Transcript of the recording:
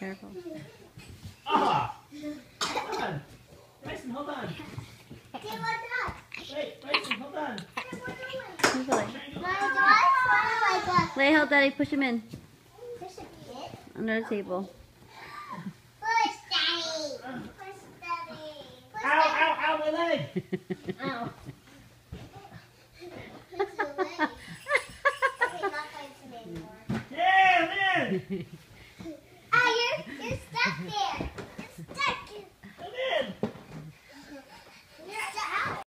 Careful. Ah! Hold on. Bryson, hold on. Wait, Bryson, hold on. Lay hold Daddy. Push him in Push a bit. under the table. Push, Daddy. Push, Daddy. Push, Ow, ow, ow, my leg! Ow. Yeah, man!